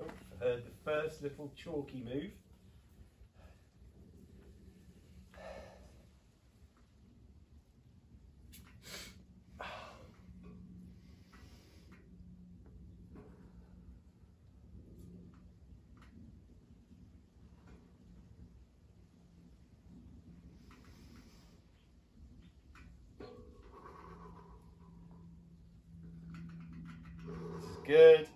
Oh, heard the first little chalky move. good.